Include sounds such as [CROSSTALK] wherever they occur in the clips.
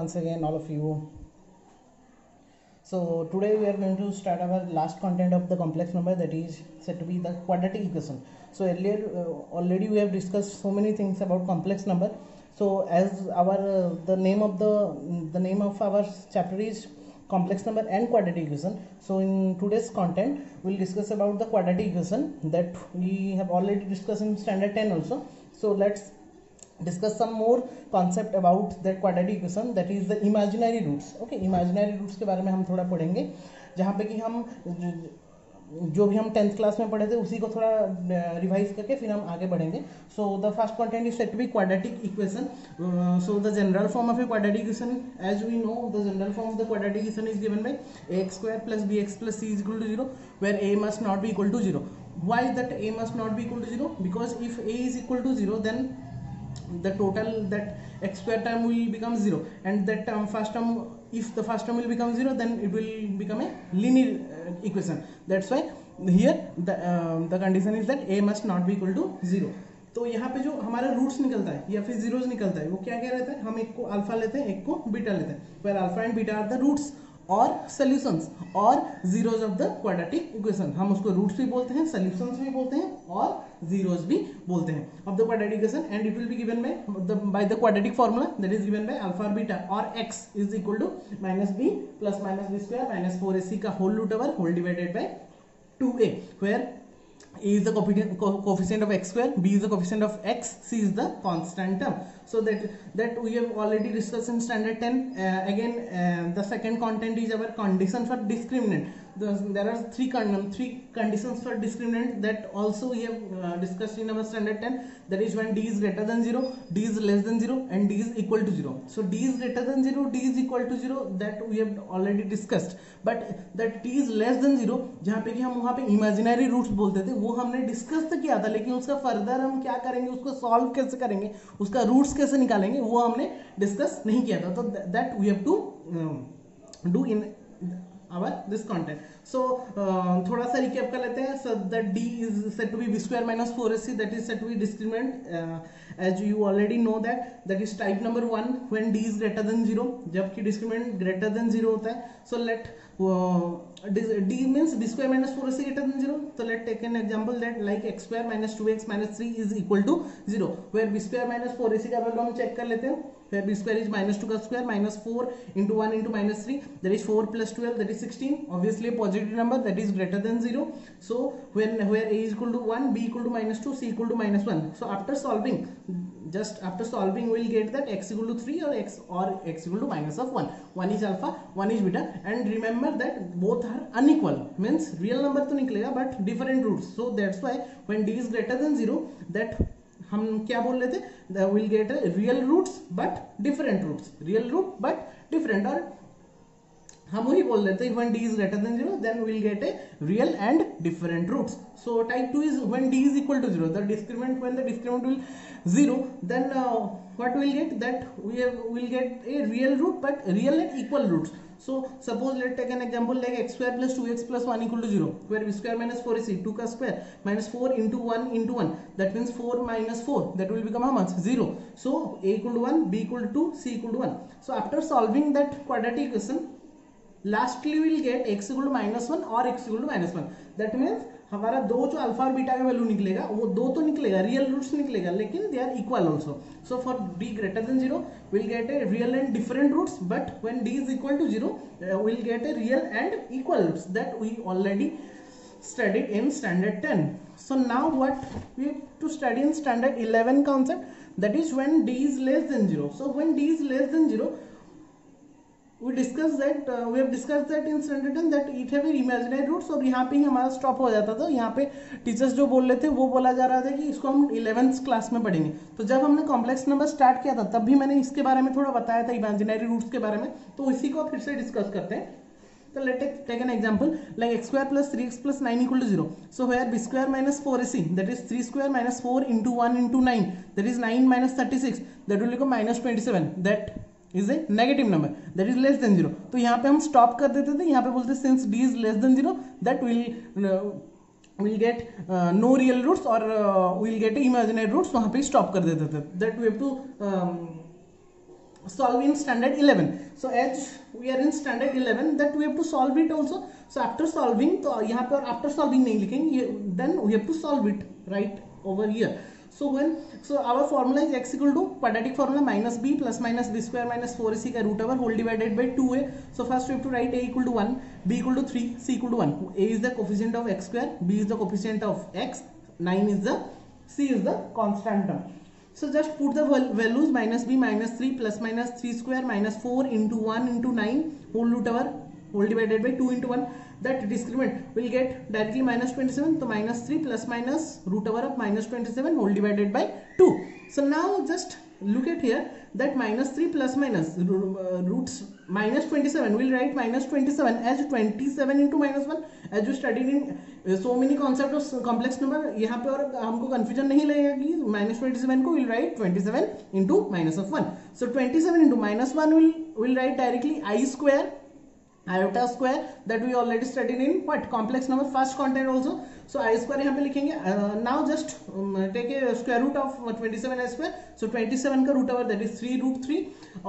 once again all of you. So today we are going to start our last content of the complex number that is said to be the quadratic equation. So earlier uh, already we have discussed so many things about complex number. So as our uh, the name of the the name of our chapter is complex number and quadratic equation. So in today's content we'll discuss about the quadratic equation that we have already discussed in standard 10 also. So let's discuss some more concept about that quadratic equation, that is the imaginary roots. Okay, imaginary roots के बारे में हम थोड़ा पढ़ेंगे, जहाँ पे कि हम जो भी हम टेंथ क्लास में पढ़े थे, उसी को थोड़ा रिवाइज करके फिर हम आगे बढ़ेंगे। So the first content is set to be quadratic equation so the general form of a quadratic equation as we know the general form of the quadratic equation is given by a x square plus b x plus c is equal to zero where a must not be equal to zero why that a must not be equal to 0 because if a is equal to 0 then the total that x square term will become 0 and that term first term if the first term will become 0 then it will become a linear uh, equation that's why here the uh, the condition is that a must not be equal to 0 तो यहाँ पे जो हमारा roots निकलता है या फिर zeros निकलता है वो क्या क्या रहता है हम एक को अल्फ़ा लेते हैं एक को बीटा लेते हैं where alpha and beta are the roots और सोल्यूशंस और zeros of the quadratic equation हम उसको रूट्स भी बोलते हैं सोल्यूशंस भी बोलते हैं और जीरोज भी बोलते हैं of the quadratic equation and it will be given by by the quadratic formula that is given by alpha beta और x is equal to minus b plus minus b square minus four a c का whole root over whole divided by two a where a is the coefficient of x square b is the coefficient of x c is the constant term so that that we have already discussed in standard 10 uh, again uh, the second content is our condition for discriminant the, there are three con three conditions for discriminant that also we have uh, discussed in our standard 10 that is when d is greater than 0 d is less than 0 and d is equal to 0 so d is greater than 0 d is equal to 0 that we have already discussed but that d is less than 0 जहाँ पे कि हम वहाँ पे imaginary roots बोलते थे वो हमने डिस्कस तो किया था लेकिन उसका फर्दर हम क्या करेंगे उसको सॉल्व कैसे करेंगे उसका रूट्स कैसे निकालेंगे वो हमने डिस्कस नहीं किया था तो that we have to do in our this content so uh, थोड़ा सा recap कर लेते हैं so that d is said to be b square minus 4ac that is said to be discriminant uh, as you already know that that is type number one when d is greater than zero जबकि discriminant greater than zero होता है so let uh, d means b square minus 4ac greater than zero so let take an example that like x square minus 2x minus 3 is equal to zero where b square minus 4ac का value हम check कर लेते हैं b square is minus 2 ka square minus 4 into 1 into minus 3 that is 4 plus 12 that is 16 obviously a positive number that is greater than 0 so when where a is equal to 1 b equal to minus 2 c equal to minus 1 so after solving just after solving we'll get that x equal to 3 or x or x equal to minus of 1 1 is alpha 1 is beta. And remember that both are unequal. Means real number to niklega but different roots. So that's why when d is greater than 0 that हम क्या बोल रहे थे? Will get real roots but different roots real root but different और हम वही बोल रहे थे when D is greater than zero then will get a real and different roots so type two is when D is equal to zero the discriminant when the discriminant will zero then what will get that we will get a real root but real and equal roots so suppose let take an example like x2 2x 1 square minus four 4ac two का square 4 1 1 that means four minus four that will become how much zero so a 1 b 2 two one so after solving that quadratic equation lastly will get x equal minus one और x equal minus one that means हमारा दो जो alpha और beta का value निकलेगा, वो दो तो निकलेगा रियल रूट्स निकलेगा, लेकिन they are equal also so for D greater than zero will get a real and different roots but when D is equal to zero will get a real and equal roots that we already studied in standard ten so now what we to study in standard eleven concept that is when D is less than zero so when D is less than zero we discussed that uh, we have discussed that in standard 10 that it have imaginary roots और यहाँ पे ही हमारा stop हो जाता था यहाँ पे teachers जो बोल रहे थे वो बोला जा रहा था कि इसको हम इलेवेंथ क्लास में पढ़ेंगे तो जब हमने कॉम्प्लेक्स नंबर स्टार्ट किया था तब भी मैंने इसके बारे में थोड़ा बताया था इमेजिनरी रूट्स के बारे में तो इसी को फिर से डिस्कस करते हैं So let us take an example like x square plus 3x plus 9 equal to 0. So where b square minus 4ac that is 3 square minus 4 into 1 into 9 that is 9 minus 36 that will become minus 27 that is a negative number that is less than 0. तो यहाँ पे हम stop कर देते थे यहाँ पे बोलते is less than 0 that will uh, we'll get uh, no real roots or uh, we'll get imaginary roots वहाँ पे stop कर देते थे we have to um, solve in standard 11 so as we are in standard 11 that we have to solve it also so after solving तो यहाँ पे और after solving नहीं लिखेंगे then we have to solve it right over here so when so our formula is x equal to quadratic formula minus b plus minus b square minus 4ac का root over whole divided by 2a so first we have to write a equal to 1 b equal to 3 c equal to 1 a is the coefficient of x square b is the coefficient of x 9 is the c is the constant term so just put the values minus b minus 3 plus minus 3 square minus 4 into 1 into 9 whole root over whole divided by 2 into 1 that discriminant will get directly minus 27 so minus 3 plus minus root over of minus 27 whole divided by 2 so now just look at here that minus 3 plus minus uh, roots minus 27 we'll write minus 27 as 27 into minus 1 as you studied in uh, so many concept of complex number यहाँ पे और हमको confusion नहीं लगेगा कि minus 27 को we'll write 27 into minus of 1 so 27 into minus 1 will will write directly i square iota square that we already studied in what complex number first content also so i square यहाँ पे लिखेंगे now just um, take a square root of 27 i square so 27 का root over that is 3 root 3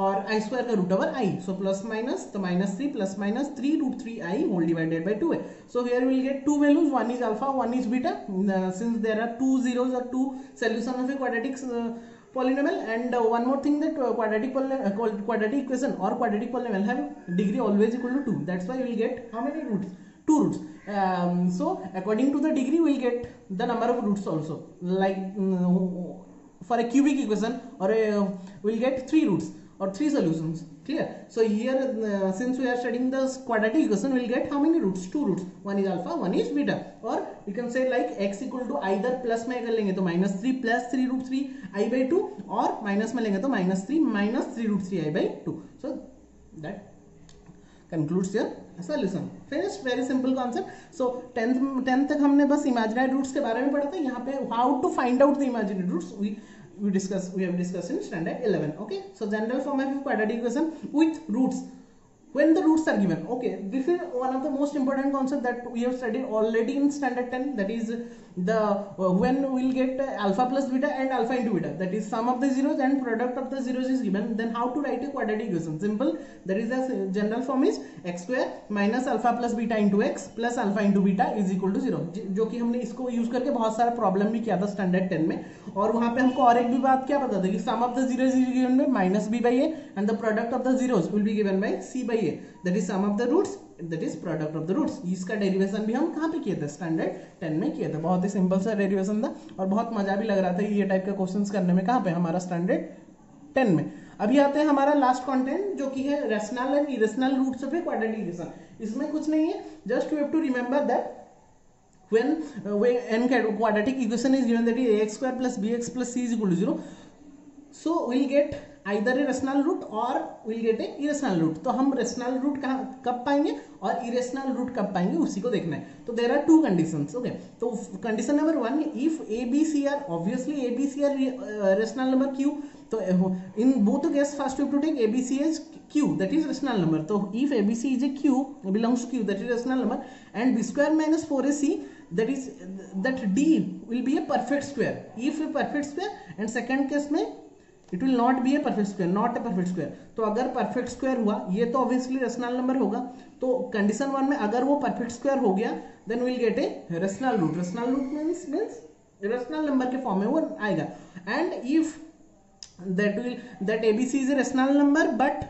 और i square का root over i so plus minus the minus 3 plus minus 3 root 3 i whole divided by 2a so here we will get two values one is alpha one is beta uh, since there are two zeros or two solution of a quadratic uh, polynomial and uh, one more thing that uh, quadratic uh, quadratic equation or quadratic polynomial have degree always equal to 2 that's why we will get how many roots? Two roots. Um, so according to the degree we will get the number of roots also. Like um, for a cubic equation or a we will get three roots or three solutions clear so here uh, since we are studying the quadratic equation we will get how many roots two roots one is alpha one is beta or you can say like x equal to either plus में कर लेंगे तो minus three plus three root three i by two और minus में लेंगे तो minus three minus three root three i by two so that concludes your solution finished very simple concept so 10th 10th तक हमने बस imaginary roots के बारे में पढ़ा था यहाँ पे how to find out the imaginary roots we discuss we have discussed in standard 11 okay? So general form of quadratic equation with roots when the roots are given okay this is one of the most important concept that we have studied already in standard 10 that is the uh, when we'll get uh, alpha plus beta and alpha into beta that is sum of the zeros and product of the zeros is given then how to write a quadratic equation simple that is the general form is x square minus alpha plus beta into x plus alpha into beta is equal to zero जो कि हमने इसको use करके बहुत सारा problem भी किया था स्टैंडर्ड 10 में और वहाँ पे हमको और एक भी बात क्या पता था कि sum of the zeros is given by minus b by a and the product of the zeros will be given by c by a that is sum of the roots that is product of the roots इसका derivation भी हम कहाँ पे किए थे? Standard ten में किए थे। बहुत ही सिंपल सा डेरिवेशन था और बहुत मज़ा भी लग रहा था ये टाइप के क्वेश्चन करने में। कहाँ पे? हमारा स्टैंडर्ड टेन में। अभी आते हैं हमारा लास्ट कंटेंट जो कि है rational and irrational roots of a quadratic इसमें कुछ नहीं है। Just you have to remember that when uh, when n quadratic equation is given that is ax square plus bx plus c is equal to 0 so we'll get either a rational root और will get a irrational root तो हम rational root कहाँ, कब पाएँगे? और इेशनल root कब पाएँगे? उसी को देखना है। तो there are two condition okay तो condition number one if a b c are obviously a b c are rational number Q तो in both cases first to take a b c as Q that is rational number तो if a b c is a Q belongs to Q that is rational number and b square minus four a c that is that D will be a perfect square if a perfect square and second case में it will not be a perfect square not a perfect square तो अगर perfect square हुआ, ये तो obviously rational number होगा। तो condition one में अगर वो परफेक्ट स्क्वायर हो गया then will get a rational root rational root means means rational number के फॉर्म में वो आएगा। And if that will that ABC is a rational number but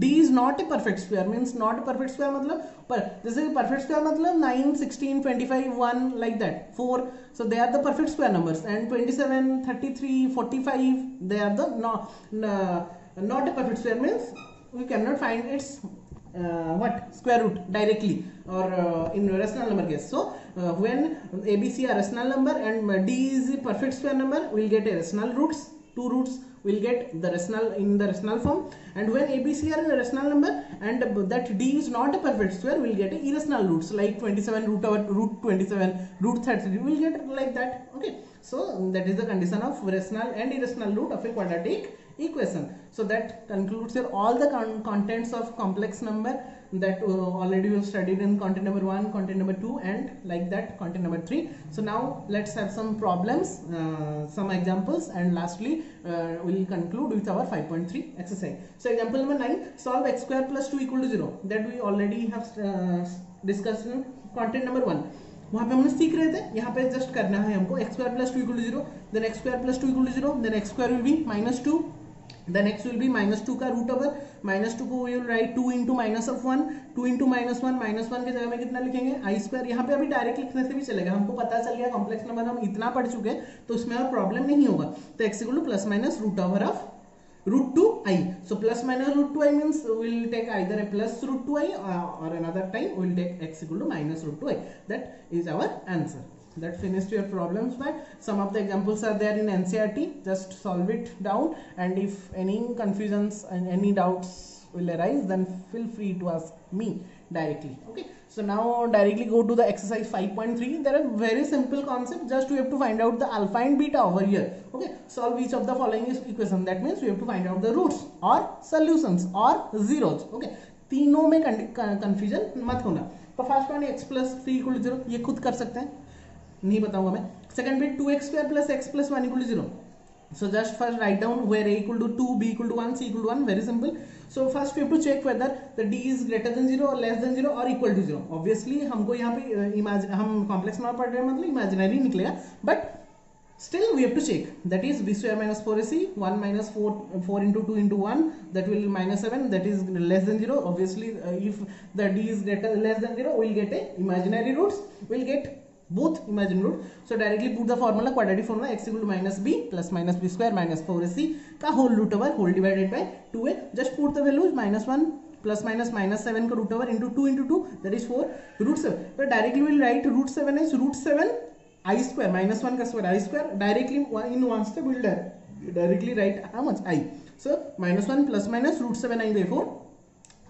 d is not a perfect square means not a perfect square मतलब पर जैसे perfect square मतलब 9 16 25 1 like that 4 so they are the perfect square numbers and 27 33 45 they are the not uh, not a perfect square means we cannot find its uh, what square root directly or uh, in rational number case so uh, when abc are rational number and d is a perfect square number we'll get a rational roots two roots will get the rational in the rational form. And when abc are in a rational number and that d is not a perfect square we'll get irrational roots like 27 root over root 27 root 33 we'll get like that. Okay. So that is the condition of rational and irrational root of a quadratic equation. So that concludes your all the con contents of complex number that uh, already we have studied in content number one, content number two, and like that content number three. So now let's have some problems, uh, some examples, and lastly uh, we'll conclude with our 5.3 exercise. So example number nine: solve x square plus two equal to zero. That we already have uh, discussed in content number one. वहां पे हमने सीख रहे थे यहाँ पे just करना है हमको X square plus two equal to zero then X square plus two equal to zero then X square will be minus two then x will be minus two का रूट ओवर माइनस टू को will write two into minus of one two into minus one minus one की जगह में कितना लिखेंगे? आई square यहाँ पे अभी डायरेक्ट लिखने से भी चलेगा। हमको पता चल गया कॉम्प्लेक्स नंबर हम इतना पढ़ चुके हैं तो उसमें और प्रॉब्लम नहीं होगा। तो x equal to plus minus root over of root 2 i. So plus minus root 2 i means we'll take either a plus root 2 i uh, or another time we'll take x equal to minus root 2 i. That is our answer. That finished your problems but some of the examples are there in ncrt just solve it down and if any confusions and any doubts will arise then feel free to ask me directly okay so now directly go to the exercise 5.3 there are very simple concept just we have to find out the alpha and beta over here okay solve each of the following equation that means we have to find out the roots or solutions or zeros okay तीनों में confusion मत होना तो first one x plus three equal zero ये खुद कर सकते हैं नहीं बताऊँगा मैं second bit two x square plus x plus one equal zero So just first write down where a equal to 2, b equal to 1, c equal to 1, very simple. So first we have to check whether the d is greater than 0 or less than 0 or equal to 0. Obviously हमको यहाँ पे imagine हम complex number पढ़ रहे हैं मतलब imaginary निकलेगा but still we have to check that is b square minus 4ac 1 minus 4 4 into 2 into 1 that will minus 7 that is less than 0 obviously uh, if the d is greater less than 0 we'll get a imaginary roots we'll get both imaginary root so directly put the formula quadratic formula x equal to minus b plus minus b square minus 4ac का whole root over whole divided by 2a just put the values minus 1 plus minus minus 7 का over into 2 into 2 that is 4 root 7 so directly we will write root 7 is root 7 i square minus 1 का i square directly in one step we will directly write how much i so minus 1 plus minus root 7 i by 4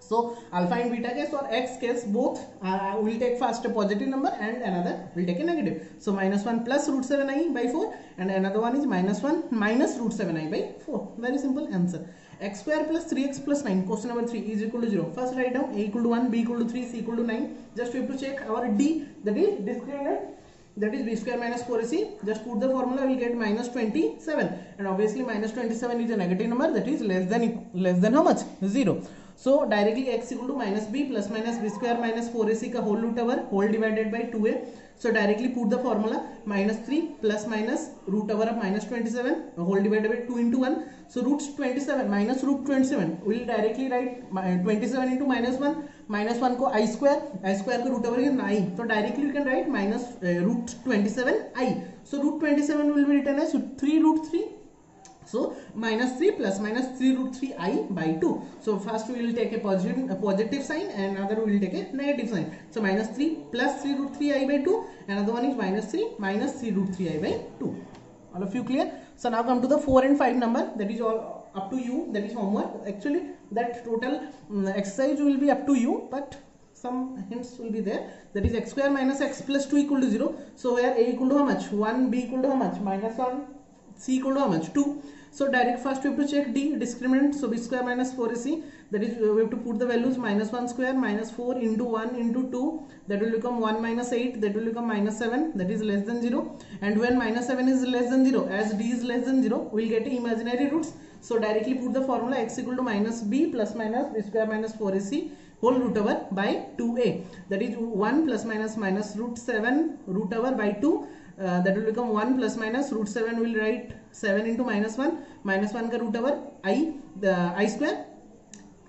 So alpha and beta case or x case both uh, will take first a positive number and another will take a negative. So minus 1 plus root 7i by 4 and another one is minus 1 minus root 7i by 4. Very simple answer. x square plus 3x plus 9 question number 3 is equal to 0. First write down a equal to 1, b equal to 3, c equal to 9. Just we have to check our d that is discriminant that is b square minus 4ac just put the formula we get minus 27 and obviously minus 27 is a negative number that is less than less than how much 0 so directly x equal to minus b plus minus b square minus 4ac ka whole root over whole divided by 2a. So directly put the formula minus 3 plus minus root over of minus 27 whole divided by 2 into 1. So root 27 minus root 27 will directly write 27 into minus 1 minus 1 को i square i square को root over is i. So directly you can write minus uh, root 27 i. So root 27 will be written as 3 root 3 So minus 3 plus minus 3 root 3 i by 2. So first we will take a positive, a positive sign and another we will take a negative sign. So minus 3 plus 3 root 3 i by 2. Another one is minus 3 minus 3 root 3 i by 2. All of you clear? So now come to the 4 and 5 number that is all up to you that is homework. Actually that total um, exercise will be up to you but some hints will be there that is x square minus x plus 2 equal to 0 so where a equal to how much 1 b equal to how much minus 1 c equal to how much 2 so direct first we have to check d discriminant. So b square minus 4ac that is we have to put the values minus 1 square minus 4 into 1 into 2 that will become 1 minus 8 that will become minus 7 that is less than 0 and when minus 7 is less than 0 as d is less than 0 we will get imaginary roots. So directly put the formula x equal to minus b plus minus b square minus 4ac whole root over by 2a that is 1 plus minus minus root 7 root over by 2 uh, that will become 1 plus minus root 7 will write 7 into minus 1 minus 1 ka root over i the i square.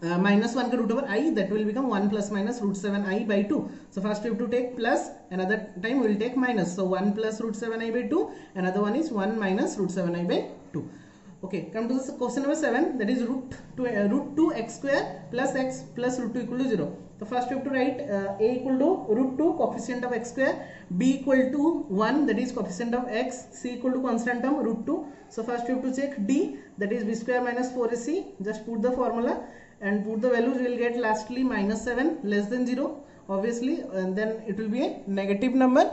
Uh, minus 1 ka root over i that will become 1 plus minus root 7 i by 2 so first we have to take plus another time we will take minus. So 1 plus root 7 i by 2 another one is 1 minus root 7 i by 2 okay come to the question number 7 that is root 2 uh, root 2 x square plus x plus root 2 equal to 0 so first we have to write uh, a equal to root 2 coefficient of x square, b equal to 1 that is coefficient of x, c equal to constant term root 2. So first we have to check d that is b square minus 4ac. Just put the formula and put the values we will get lastly minus 7 less than 0 obviously and then it will be a negative number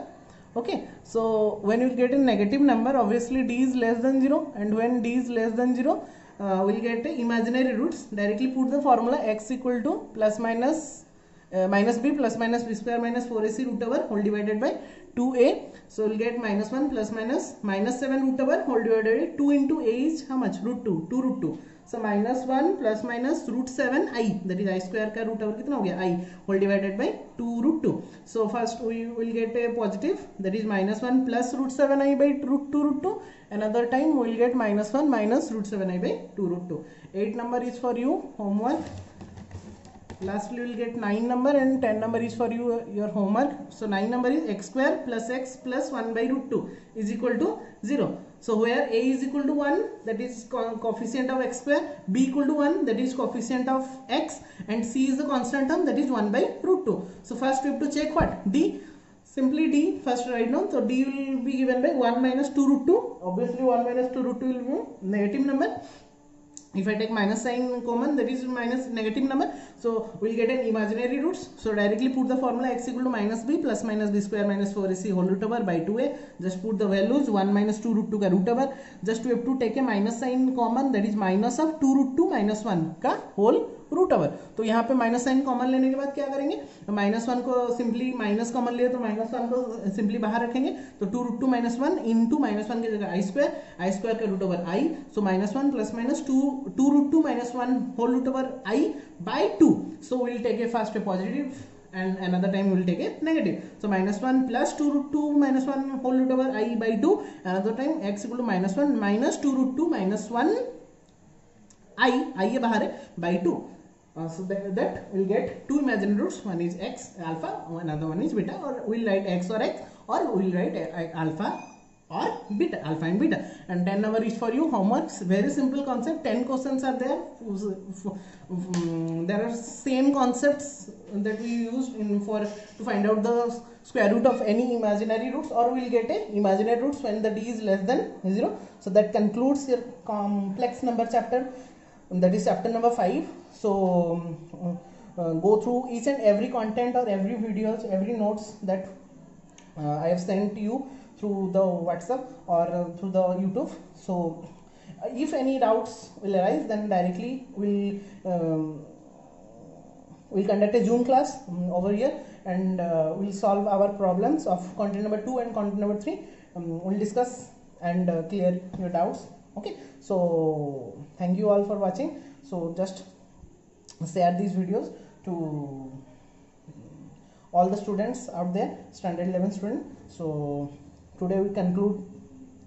okay so when you get a negative number obviously d is less than 0 and when d is less than 0 uh, we'll get imaginary roots directly put the formula x equal to plus minus minus b plus minus b square minus four a c root over whole divided by two a so will get minus one plus minus minus seven root over whole divided by two into a is which root two two root two so minus one plus minus root seven I that is I square का root over कितना हो गया? I whole divided by two root two so first we will get a positive that is minus one plus root seven I by root two root two another time we will get minus one minus root seven I by two root two at number is for you homework lastly we will get 9 number and 10 number is for you your homework. So 9 number is x square plus x plus 1 by root 2 is equal to 0 so where a is equal to 1 that is co coefficient of x square. B equal to 1 that is coefficient of x. And c is the constant term that is 1 by root 2 so first we have to check what? D. Simply d. First write down. So d will be given by 1 minus 2 root 2 obviously 1 minus 2 root 2 will be negative number if I take minus sign common that is minus negative number. So we'll get an imaginary roots. So directly put the formula x equal to minus b plus minus b square minus 4ac whole root over by 2a just put the values 1 minus 2 root 2 ka root over. Just we have to take a minus sign common that is minus of 2 root 2 minus 1 ka whole root over तो यहाँ पे minus sign common लेने के बाद क्या करेंगे तो minus one को सिंपली माइनस कॉमन लिए तो माइनस वन को सिंपली बाहर रखेंगे तो two root two minus one in two minus one की जगह आई स्क्वायर आई स्क्वायर का root over I so minus one plus minus two two root two minus one whole root over I by two so will take a first a positive another time we will take a negative so minus 1 plus 2 root 2 minus 1 whole root over i by 2 another time x equal to minus 1 minus 2 root 2 minus 1 i i ये बाहर है by 2 Uh, so that, that we'll get two imaginary roots. One is x alpha, another one is beta, or we'll write x or x, or we'll write uh, alpha or beta, alpha and beta. And 10 number is for you homeworks. Very simple concept. 10 questions are there. Um, there are same concepts that we used in for to find out the square root of any imaginary roots, or we'll get a imaginary roots when the d is less than zero. So that concludes your complex number chapter. That is chapter number five. So um, uh, go through each and every content or every videos every notes that uh, i have sent to you through the whatsapp or uh, through the youtube. So if any doubts will arise then directly we'll um, we'll conduct a zoom class um, over here and uh, we'll solve our problems of content number 2 and content number 3 um, we'll discuss and uh, clear your doubts. Okay so thank you all for watching. So just share these videos to all the students out there standard 11 student. So today we conclude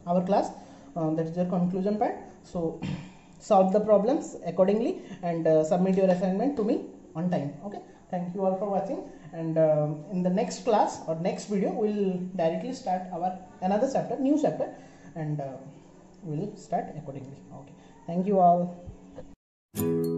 our class. Uh, that is your conclusion part. So [CLEARS THROAT] solve the problems accordingly and uh, submit your assignment to me on time. Okay? Thank you all for watching. And uh, in the next class or next video we'll directly start our another chapter new chapter. And uh, will start accordingly. Okay. Thank you all.